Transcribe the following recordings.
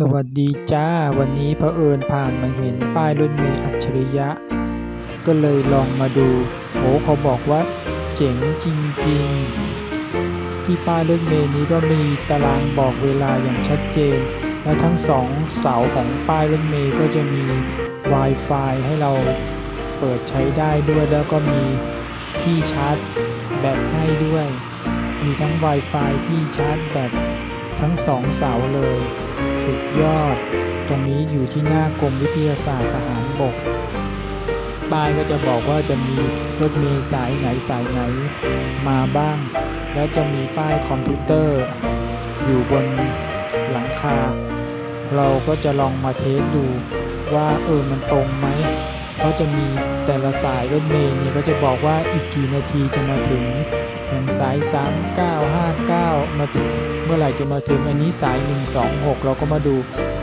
สวัสดีจ้า วันนี้เผอิญผ่านมาเห็นป้ายรถเมล์อัจฉริยะ ก็เลยลองมาดูโอ้เขาบอกว่า เจ๋งจริงๆ ที่ป้ายรถเมล์นี้ก็มีตารางบอกเวลาอย่างชัดเจน และทั้งสองเสาของป้ายรถเมล์ก็จะมี Wi-Fi ให้เราเปิดใช้ได้ด้วยแล้วก็มีที่ชาร์จแบตให้ด้วย มีทั้ง Wi-Fi ที่ชาร์จแบตทั้งสองเสาเลย สุดยอด ตรงนี้อยู่ที่หน้ากรมวิทยาศาสตร์ทหารบก ป้ายก็จะบอกว่าจะมีรถเมล์สายไหนสายไหนมาบ้าง และจะมีป้ายคอมพิวเตอร์ อยู่บนหลังคา เราก็จะลองมาเทสดูว่าเออมันตรงไหมเพราะจะมีแต่ละสายรถเมล์นี่ก็จะบอกว่าอีกกี่นาทีจะมาถึง อย่างสาย 3959 มาถึงเมื่อไหร่จะมาถึงอันนี้สาย 126 เราก็มาดู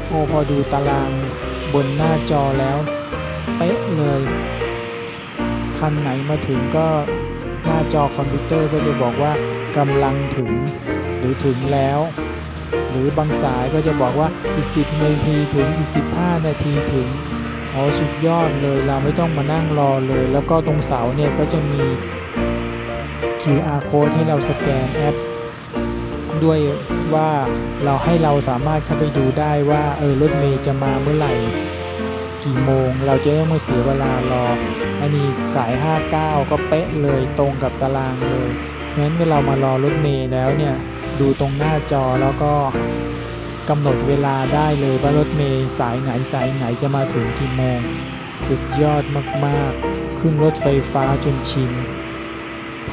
โอ้พอดูตารางบนหน้าจอแล้ว เป๊ะเลย คันไหนมาถึงก็หน้าจอคอมพิวเตอร์ก็จะบอกว่ากำลังถึงหรือถึงแล้ว หรือบางสายก็จะบอกว่าอีก 10 นาทีถึงอีก 15 นาทีถึงอ๋อสุดยอดเลยเราไม่ต้องมานั่งรอเลย แล้วก็ตรงเสาเนี่ยก็จะมี QR code ให้เราสแกนแอปด้วยว่าเราให้เราสามารถเข้าไปดูได้ว่าเออรถเมย์จะมาเมื่อไหร่กี่โมง เราจะไม่เสียเวลารออันนี้สาย 59 ก็เป๊ะเลยตรงกับตารางเลยงั้นเมื่อเรามารอรถเมย์แล้วเนี่ยดูตรงหน้าจอแล้วก็กำหนดเวลาได้เลยว่ารถเมย์สายไหนสายไหนจะมาถึงกี่โมง สุดยอดมากๆ ขึ้นรถไฟฟ้าจนชิน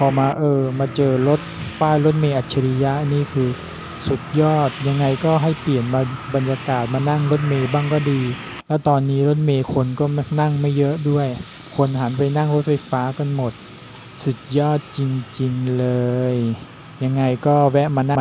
พอมาเออมาเจอรถป้ายรถเมล์อัจฉริยะนี่คือสุดยอดยังไงก็ให้เปลี่ยนมาบรรยากาศมานั่งรถเมล์บ้างก็ดี แล้วตอนนี้รถเมล์คนก็นั่งไม่เยอะด้วย คนหันไปนั่งรถไฟฟ้ากันหมด สุดยอดจริงๆเลย ยังไงก็แวะมานั่ง